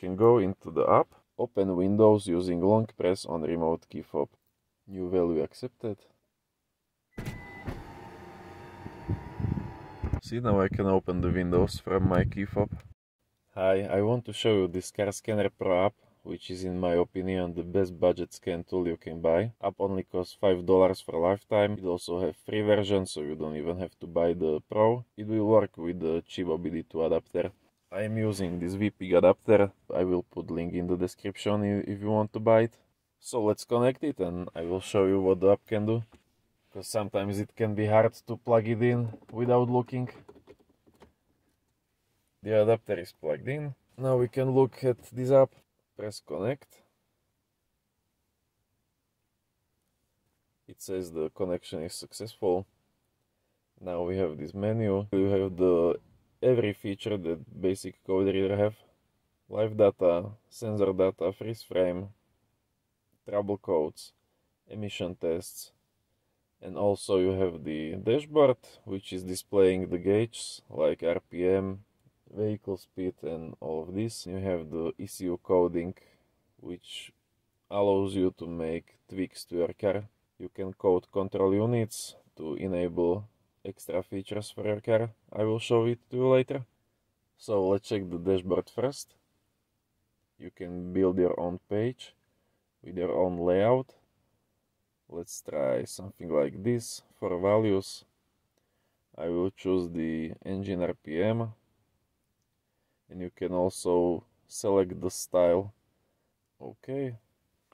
can go into the app, open Windows using long press on remote key fob. New value accepted. See now I can open the windows from my key fob. Hi, I want to show you this Car Scanner Pro app which is in my opinion the best budget scan tool you can buy. App only costs $5 for lifetime. It also have free version so you don't even have to buy the Pro. It will work with the cheap OBD2 adapter. I am using this Veepeak adapter. I will put link in the description if you want to buy it. So let's connect it and I will show you what the app can do. Because sometimes it can be hard to plug it in without looking. The adapter is plugged in. Now we can look at this app press connect it says the connection is successful now we have this menu we have the every feature that basic code reader have live data sensor data freeze frame trouble codes emission tests and also you have the dashboard which is displaying the gauges like rpm vehicle speed and all of this. You have the ECU coding which allows you to make tweaks to your car. You can code control units to enable extra features for your car. I will show it to you later. So let's check the dashboard first. You can build your own page with your own layout. Let's try something like this for values. I will choose the engine RPM and you can also select the style okay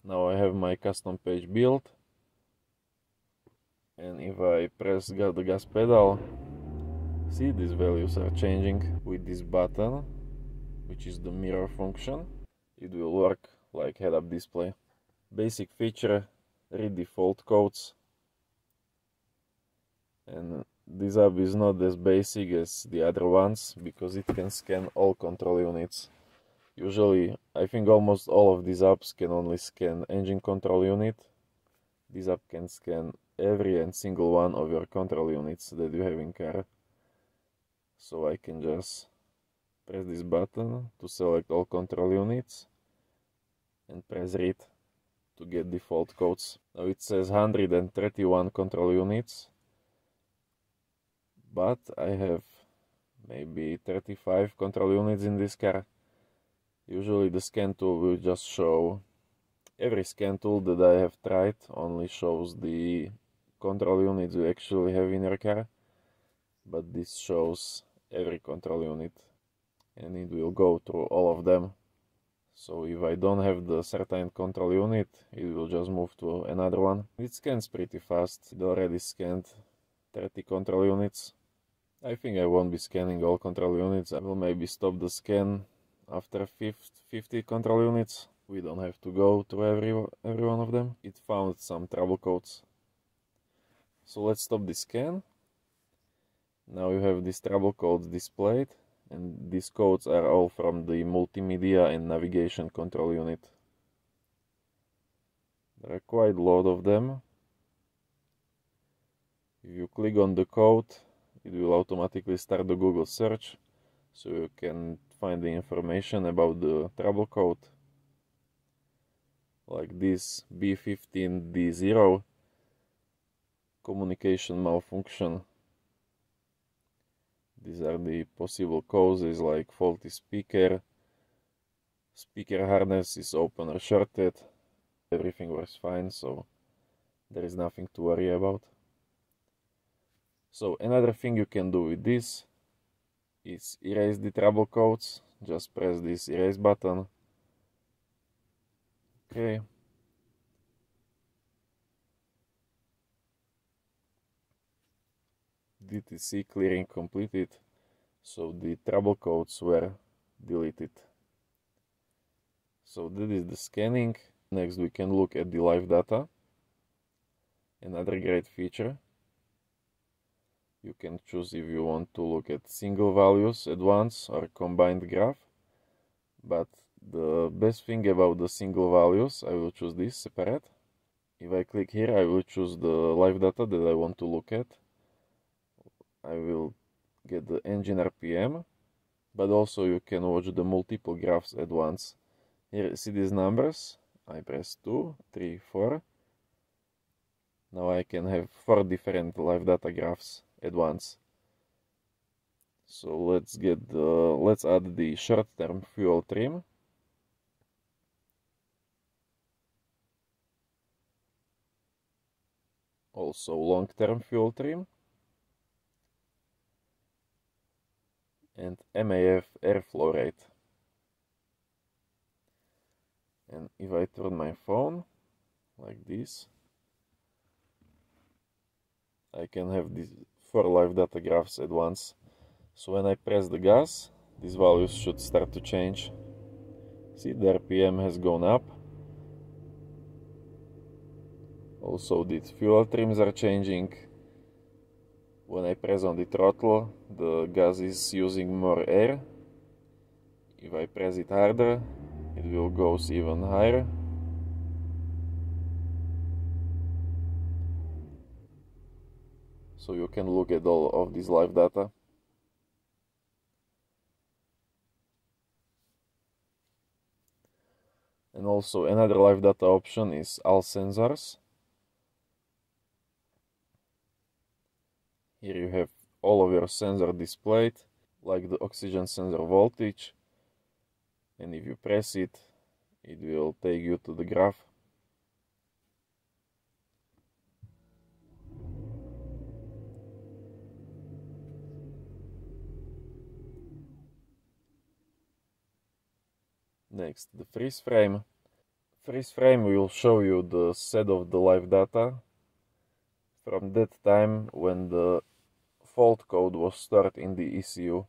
now I have my custom page built and if I press the gas pedal see these values are changing with this button which is the mirror function it will work like head-up display basic feature read default codes and this app is not as basic as the other ones because it can scan all control units. Usually, I think almost all of these apps can only scan engine control unit. This app can scan every and single one of your control units that you have in car. So I can just press this button to select all control units and press read to get default codes. Now it says 131 control units but I have maybe 35 control units in this car. Usually the scan tool will just show every scan tool that I have tried only shows the control units you actually have in your car but this shows every control unit and it will go through all of them so if I don't have the certain control unit it will just move to another one it scans pretty fast it already scanned 30 control units I think I won't be scanning all control units. I will maybe stop the scan after 50 control units. We don't have to go to every, every one of them. It found some trouble codes. So let's stop the scan. Now you have these trouble codes displayed and these codes are all from the multimedia and navigation control unit. There are quite a lot of them. If you click on the code it will automatically start the Google search so you can find the information about the trouble code like this B15D0 communication malfunction these are the possible causes like faulty speaker speaker harness is open or shorted everything works fine so there is nothing to worry about so another thing you can do with this is erase the trouble codes. Just press this erase button. Okay. DTC clearing completed. So the trouble codes were deleted. So that is the scanning. Next we can look at the live data. Another great feature you can choose if you want to look at single values at once or combined graph but the best thing about the single values I will choose this separate if I click here I will choose the live data that I want to look at I will get the engine RPM but also you can watch the multiple graphs at once. Here, see these numbers? I press 2, 3, 4. Now I can have four different live data graphs at once. So let's get the, let's add the short-term fuel trim. Also long-term fuel trim. And MAF airflow rate. And if I turn my phone like this, I can have these four live data graphs at once. So when I press the gas, these values should start to change. See, the RPM has gone up. Also, these fuel trims are changing when I press on the throttle the gas is using more air. If I press it harder it will go even higher. So you can look at all of this live data. And also another live data option is all sensors Here you have all of your sensor displayed, like the oxygen sensor voltage. And if you press it, it will take you to the graph. Next, the freeze frame. Freeze frame will show you the set of the live data from that time when the fault code was stored in the ECU.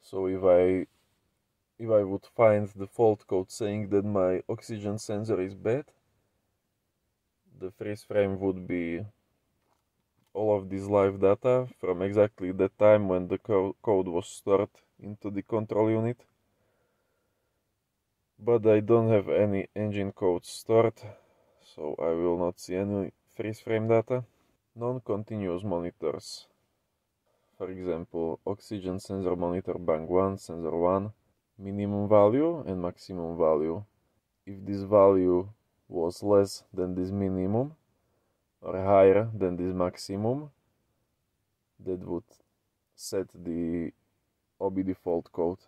So if I if I would find the fault code saying that my oxygen sensor is bad, the freeze frame would be all of this live data from exactly the time when the co code was stored into the control unit. But I don't have any engine code stored, so I will not see any freeze frame data. Non-continuous monitors for example, oxygen sensor monitor bank 1, sensor 1, minimum value and maximum value. If this value was less than this minimum or higher than this maximum, that would set the OBD fault code.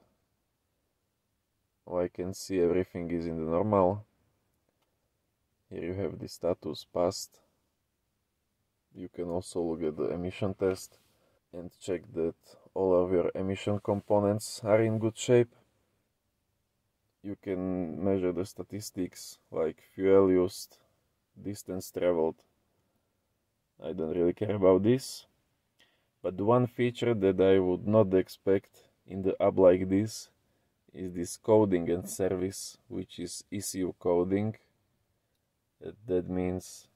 Now I can see everything is in the normal. Here you have the status passed. You can also look at the emission test and check that all of your emission components are in good shape. You can measure the statistics like fuel used, distance traveled. I don't really care about this. But one feature that I would not expect in the app like this is this coding and service, which is ECU coding. That means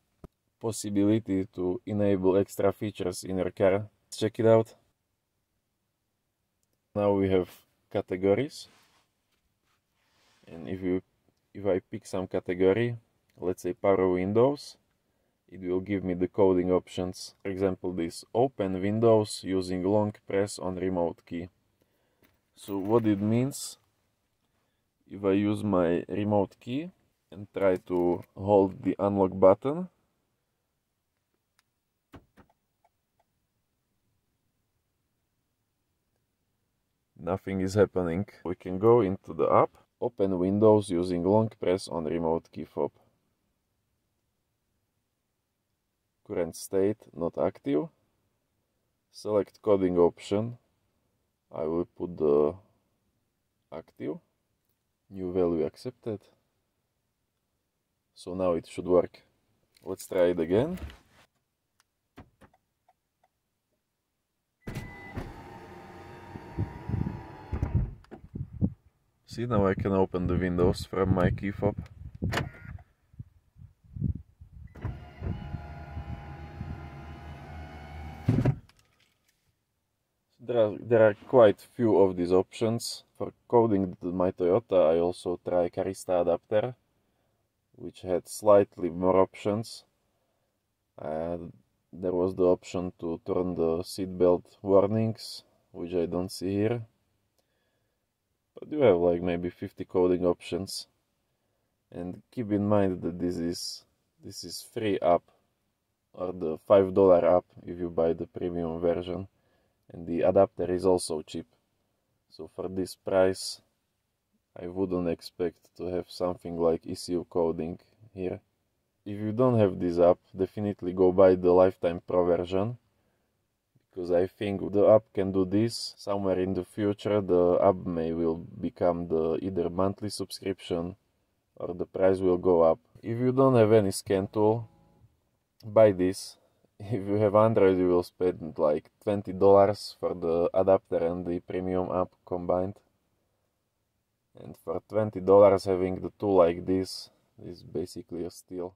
possibility to enable extra features in your car Let's check it out. Now we have categories. And if you if I pick some category, let's say power windows, it will give me the coding options. For example, this open windows using long press on remote key. So what it means, if I use my remote key and try to hold the unlock button, nothing is happening. We can go into the app, open Windows using long press on remote key fob. Current state not active. Select coding option. I will put the active. New value accepted. So now it should work. Let's try it again. See, now I can open the windows from my key fob. There are, there are quite few of these options. For coding my Toyota I also try Carista adapter, which had slightly more options. Uh, there was the option to turn the seatbelt warnings, which I don't see here but you have like maybe 50 coding options. And keep in mind that this is this is free app or the five dollar app if you buy the premium version. And the adapter is also cheap. So for this price I wouldn't expect to have something like ECU coding here. If you don't have this app definitely go buy the lifetime pro version because I think the app can do this. Somewhere in the future the app may will become the either monthly subscription or the price will go up. If you don't have any scan tool buy this. If you have android you will spend like $20 for the adapter and the premium app combined. And for $20 having the tool like this is basically a steal